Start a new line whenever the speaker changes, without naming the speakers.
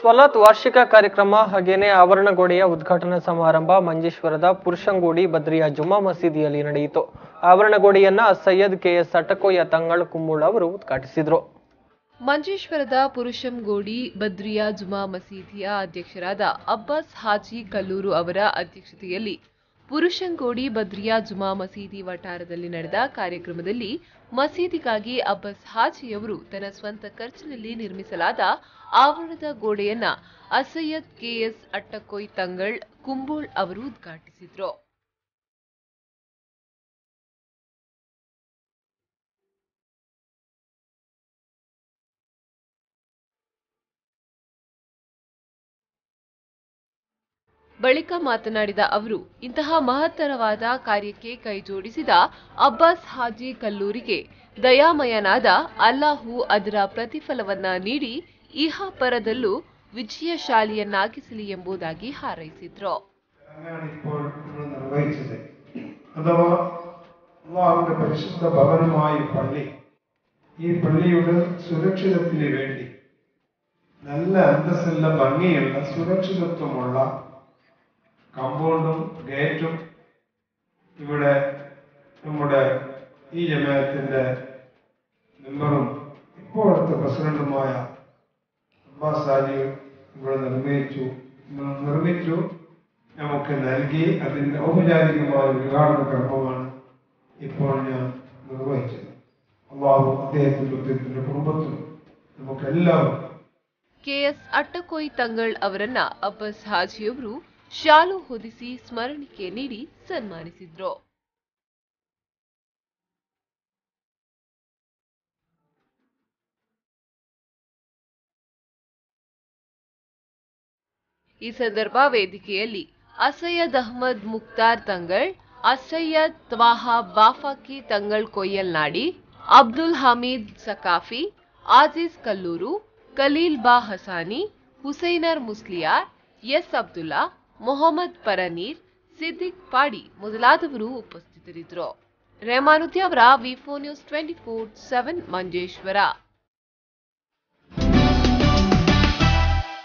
ಸ್ವಲತ್ ವಾರ್ಷಿಕ ಕಾರ್ಯಕ್ರಮ ಹಾಗೇನೆ ಆವರಣಗೋಡೆಯ ಉದ್ಘಾಟನಾ ಸಮಾರಂಭ ಮಂಜೇಶ್ವರದ ಪುರುಷಂಗೋಡಿ ಬದ್ರಿಯಾ ಜುಮ್ಮಾ ಮಸೀದಿಯಲ್ಲಿ ನಡೆಯಿತು. ಆವರಣಗೋಡೆಯನ್ನ ಸೈಯದ್ ಕೆಎಸ್ ಅಟಕೋಯ ತಂಗಳ್ ಕುಮ್ಮುಳ್ ಅವರು ಉದ್ಘಾಟಿಸಿದರು.
ಮಂಜೇಶ್ವರದ ಪುರುಷಂಗೋಡಿ ಬದ್ರಿಯಾ ಜುಮಾ ಮಸೀದಿಯ ಅಧ್ಯಕ್ಷರಾದ ಅಬ್ಬಾಸ್ ಹಾಜಿ ಕಲ್ಲೂರು ಅವರ ಅಧ್ಯಕ್ಷತೆಯಲ್ಲಿ ಪುರುಷಂಗೋಡಿ ಬದ್ರಿಯಾ ಜುಮಾ ಮಸೀದಿ ವಠಾರದಲ್ಲಿ ನಡೆದ ಕಾರ್ಯಕ್ರಮದಲ್ಲಿ ಮಸೀದಿಗಾಗಿ ಅಬ್ಬಸ್ ಹಾಜಿಯವರು ತನ್ನ ಸ್ವಂತ ಖರ್ಚಿನಲ್ಲಿ ನಿರ್ಮಿಸಲಾದ ಆವರಣದ ಗೋಡೆಯನ್ನ ಅಸಯ್ಯದ್ ಕೆಎಸ್ ಅಟ್ಟಕೊಯ್ ತಂಗಳ್ ಕುಂಬೋಳ್ ಅವರು ಉದ್ಘಾಟಿಸಿದ್ರು. ಬಳಿಕ ಮಾತನಾಡಿದ ಅವರು ಇಂತಹ ಮಹತ್ತರವಾದ ಕಾರ್ಯಕ್ಕೆ ಕೈಜೋಡಿಸಿದ ಅಬ್ಬಾಸ್ ಹಾಜಿ ಕಲ್ಲೂರಿಗೆ ದಯಾಮಯನಾದ ಅಲ್ಲಾಹು ಅದರ ಪ್ರತಿಫಲವನ್ನ ನೀಡಿ ಇಹಪರದಲ್ಲೂ ವಿಜಯಶಾಲಿಯನ್ನಾಗಿಸಲಿ ಎಂಬುದಾಗಿ ಹಾರೈಸಿದ್ರು
അങ്ങനെയാണ് ഇപ്പോൾ നമ്മൾ നിർവഹിച്ചത് അഥവാ അള്ളാഹുവിന്റെ പരിശുദ്ധ ഭവനമായ പള്ളി ഈ പള്ളിയുടെ സുരക്ഷിതത്തിന് വേണ്ടി നല്ല അന്തസ്സുള്ള ഭംഗിയുള്ള സുരക്ഷിതത്വമുള്ള കമ്പൗണ്ടും ഗേറ്റും ഇവിടെ നമ്മുടെ ഈ ജമാഅത്തിന്റെ മെമ്പറും ഇപ്പോഴത്തെ പ്രസിഡന്റുമായ അബ്ബാസ് ഹാജി ഇവിടെ നിർമ്മിച്ചു നിർമ്മിച്ചു നമുക്ക് നൽകി അതിന്റെ ഔപചാരികമായ ഉദ്ഘാടന കർമ്മമാണ് ഇപ്പോൾ ഞാൻ നിർവഹിച്ചത് അള്ളാഹു അദ്ദേഹത്തിന്റെ അദ്ദേഹത്തിന്റെ കുടുംബത്തിനും നമുക്കെല്ലാവർക്കും
ಕೆಎಸ್ ಅಟ್ಟಕೊಯ್ ತಂಗಳ್ ಅವರನ್ನ ಅಬ್ಬಾಸ್ ಹಾಜಿಯವರು ಶಾಲು ಹೊದಿಸಿ ಸ್ಮರಣಿಕೆ ನೀಡಿ ಸನ್ಮಾನಿಸಿದ್ರು. ಈ ಸಂದರ್ಭ ವೇದಿಕೆಯಲ್ಲಿ ಅಸಯ್ಯದ್ ಅಹಮದ್ ಮುಕ್ತಾರ್ ತಂಗಳ್, ಅಸಯ್ಯದ್ ತ್ವಾಹಾ ಬಾಫಾಕಿ ತಂಗಳ್ ಕೊಯ್ಯಲ್ ನಾಡಿ ಅಬ್ದುಲ್ ಹಮೀದ್ ಸಕಾಫಿ, ಆಜೀಜ್ ಕಲ್ಲೂರು, ಖಲೀಲ್ ಬಾ ಹಸಾನಿ, ಹುಸೈನರ್ ಮುಸ್ಲಿಯಾರ್, ಎಸ್ ಅಬ್ದುಲ್ಲಾ ಮೊಹಮ್ಮದ್ ಪರನೀರ್ ಸಿದ್ದಿಕ್ ಪಾಡಿ ಮೊದಲಾದವರು ಉಪಸ್ಥಿತರಿದ್ದರು. ರೆಹಮಾನುದ್ದಿ ಅವರ V four news twenty four seven Manjeshwar.